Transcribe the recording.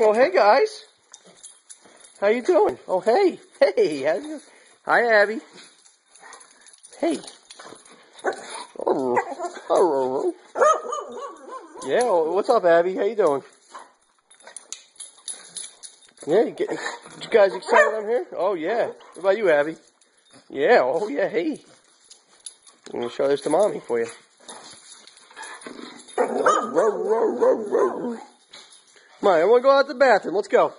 Oh, hey guys. How you doing? Oh, hey. Hey. How's you? Hi, Abby. Hey. Yeah, what's up, Abby? How you doing? Yeah, you, get, you guys excited I'm here? Oh, yeah. What about you, Abby? Yeah, oh, yeah, hey. I'm going to show this to Mommy for you. I want to go out to the bathroom. Let's go.